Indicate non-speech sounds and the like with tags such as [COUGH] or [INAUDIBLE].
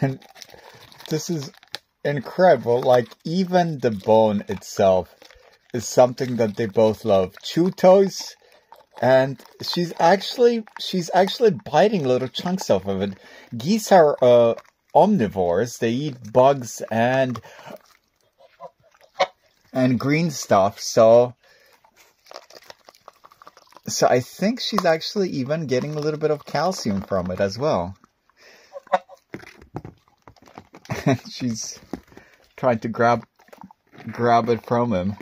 And this is incredible. Like, even the bone itself is something that they both love. Chew toys, and she's actually she's actually biting little chunks off of it. Geese are uh, omnivores. They eat bugs and and green stuff. So so I think she's actually even getting a little bit of calcium from it as well. [LAUGHS] she's trying to grab grab it from him.